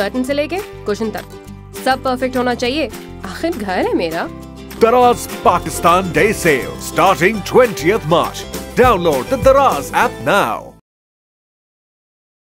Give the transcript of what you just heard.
Curtain से लेके cushion तक सब परफेक्ट होना चाहिए आखिर घर है मेरा Daraz Pakistan Day Sale starting 20th March. Download the Daraz app now.